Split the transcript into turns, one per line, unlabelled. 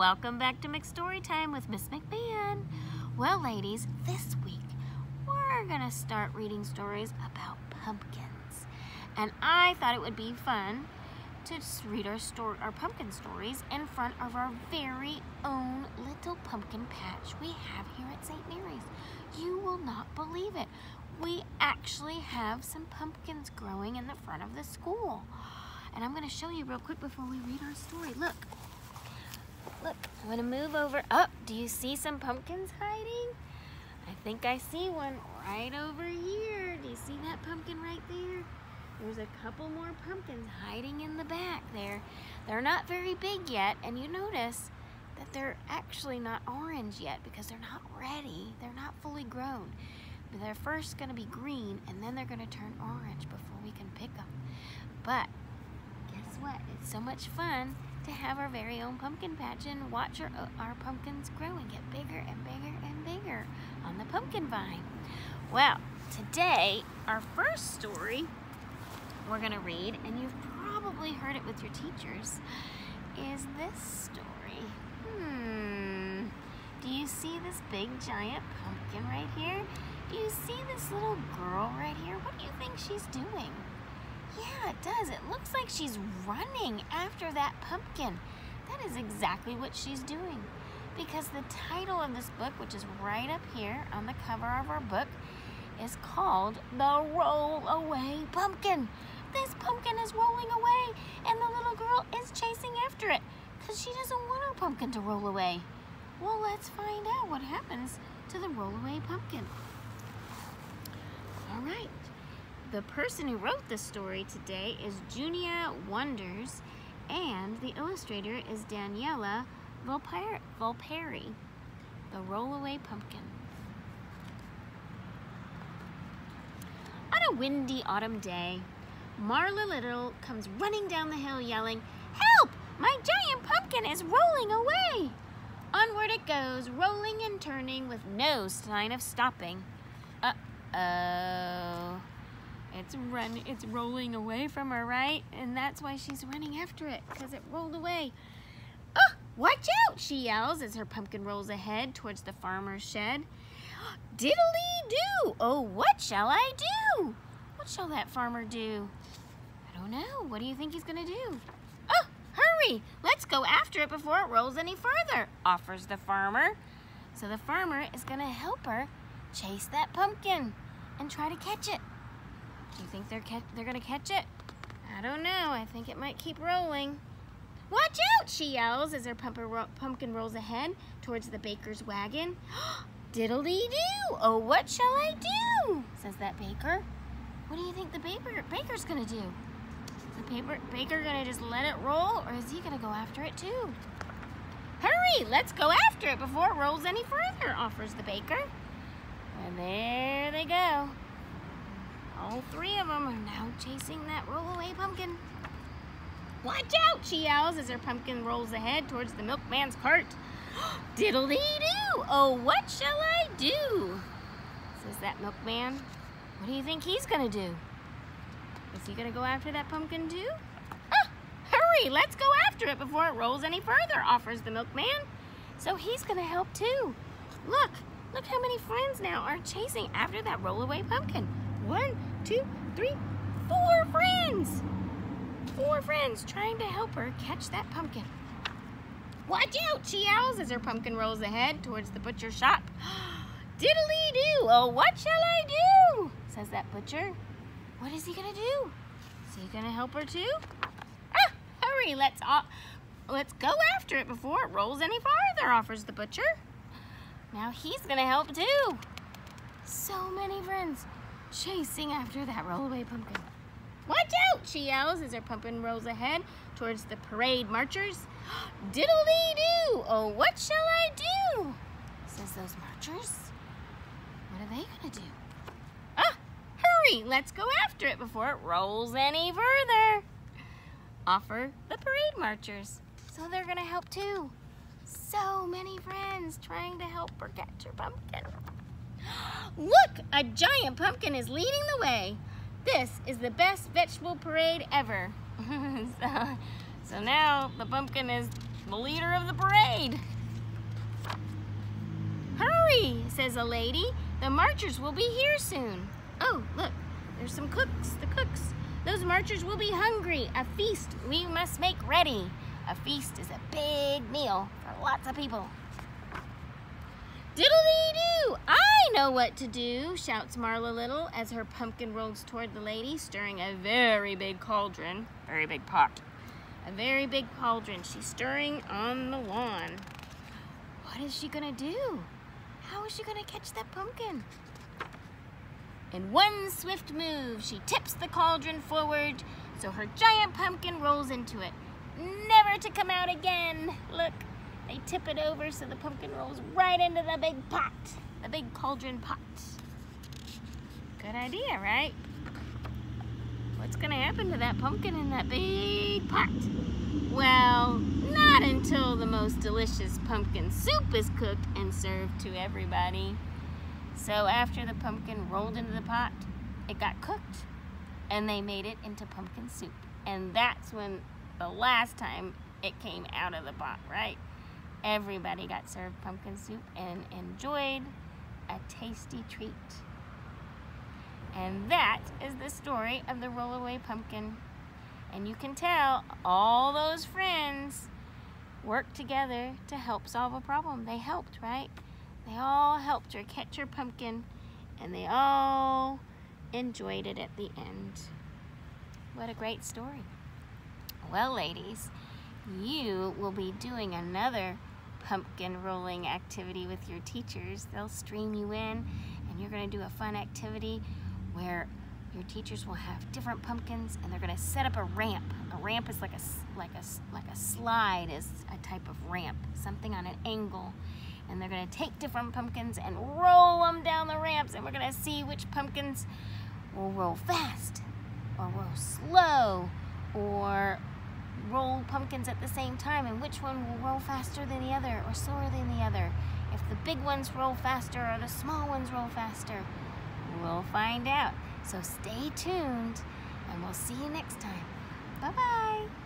welcome back to McStorytime with Miss McMahon. Well, ladies, this week we're gonna start reading stories about pumpkins. And I thought it would be fun to read our story, our pumpkin stories in front of our very own little pumpkin patch we have here at St. Mary's. You will not believe it. We actually have some pumpkins growing in the front of the school. And I'm going to show you real quick before we read our story. Look. Look, I want to move over. Oh, do you see some pumpkins hiding? I think I see one right over here. Do you see that pumpkin right there? There's a couple more pumpkins hiding in the back there. They're not very big yet, and you notice that they're actually not orange yet because they're not ready. They're not fully grown. But they're first going to be green, and then they're going to turn orange before we can pick them. But guess what? It's so much fun to have our very own pumpkin patch and watch our, our pumpkins grow and get bigger and bigger and bigger on the pumpkin vine. Well, today, our first story we're going to read, and you've probably heard it with your teachers, is this story. Hmm. Do you see this big giant pumpkin right here? Do you see this little girl right here? What do you think she's doing? Yeah, it does. It looks like she's running after that pumpkin. That is exactly what she's doing. Because the title of this book, which is right up here on the cover of our book, is called The Roll Away Pumpkin. This pumpkin is rolling away and the little girl is chasing after it because she doesn't want her pumpkin to roll away. Well, let's find out what happens to the roll away pumpkin. All right. The person who wrote this story today is Junia Wonders and the illustrator is Daniela Volpari. The Rollaway Pumpkin. On a windy autumn day, Marla Little comes running down the hill yelling, Help! My giant pumpkin is rolling away! Onward it goes, rolling and turning with no sign of stopping. Uh-oh. It's run it's rolling away from her, right? And that's why she's running after it, because it rolled away. Oh, watch out, she yells as her pumpkin rolls ahead towards the farmer's shed. Diddly-do! Oh, what shall I do? What shall that farmer do? I don't know. What do you think he's going to do? Oh, hurry! Let's go after it before it rolls any further, offers the farmer. So the farmer is going to help her chase that pumpkin and try to catch it. Do you think they're they're going to catch it? I don't know. I think it might keep rolling. Watch out, she yells as her pumpkin rolls ahead towards the baker's wagon. Diddly-do! Oh, what shall I do? says that baker. What do you think the baker, baker's gonna do? Is the paper, baker gonna just let it roll or is he gonna go after it too? Hurry, let's go after it before it rolls any further, offers the baker. And there they go. All three of them are now chasing that rollaway pumpkin. Watch out, she yells as her pumpkin rolls ahead towards the milkman's cart. Diddly-do! Oh, what shall I do? Says that milkman. What do you think he's gonna do? Is he gonna go after that pumpkin too? Ah, hurry, let's go after it before it rolls any further, offers the milkman. So he's gonna help too. Look, look how many friends now are chasing after that rollaway pumpkin. One, two, three, four friends. Four friends trying to help her catch that pumpkin. Watch out, she yells as her pumpkin rolls ahead towards the butcher shop. Diddly-do, oh, what shall I do? says that butcher. What is he gonna do? Is he gonna help her too? Ah, hurry, let's, uh, let's go after it before it rolls any farther, offers the butcher. Now he's gonna help too. So many friends chasing after that rollaway pumpkin. Watch out, she yells as her pumpkin rolls ahead towards the parade marchers. Diddly-do, oh, what shall I do? Says those marchers. What are they gonna do? Ah, hurry, let's go after it before it rolls any further. Offer the parade marchers. So they're gonna help too. So many friends trying to help her catch her pumpkin. Look, a giant pumpkin is leading the way. This is the best vegetable parade ever. so, so now the pumpkin is the leader of the parade. Hurry, says a lady. The marchers will be here soon. Oh, look, there's some cooks, the cooks. Those marchers will be hungry. A feast we must make ready. A feast is a big meal for lots of people. Diddly-doo! I know what to do, shouts Marla Little as her pumpkin rolls toward the lady, stirring a very big cauldron, very big pot. A very big cauldron she's stirring on the lawn. What is she gonna do? How is she gonna catch that pumpkin? In one swift move, she tips the cauldron forward so her giant pumpkin rolls into it, never to come out again. Look, they tip it over so the pumpkin rolls right into the big pot, the big cauldron pot. Good idea, right? What's gonna happen to that pumpkin in that big pot? Well, not until the most delicious pumpkin soup is cooked and served to everybody. So after the pumpkin rolled into the pot, it got cooked and they made it into pumpkin soup. And that's when the last time it came out of the pot, right? Everybody got served pumpkin soup and enjoyed a tasty treat. And that is the story of the rollaway pumpkin. And you can tell all those friends worked together to help solve a problem. They helped, right? They all helped her catch her pumpkin and they all enjoyed it at the end. What a great story. Well, ladies, you will be doing another pumpkin rolling activity with your teachers. They'll stream you in and you're going to do a fun activity where your teachers will have different pumpkins and they're going to set up a ramp. A ramp is like a, like a, like a slide is a type of ramp, something on an angle. And they're going to take different pumpkins and roll them down the ramps and we're going to see which pumpkins will roll fast or roll slow or roll pumpkins at the same time and which one will roll faster than the other or slower than the other. If the big ones roll faster or the small ones roll faster, we'll find out. So stay tuned and we'll see you next time. Bye-bye.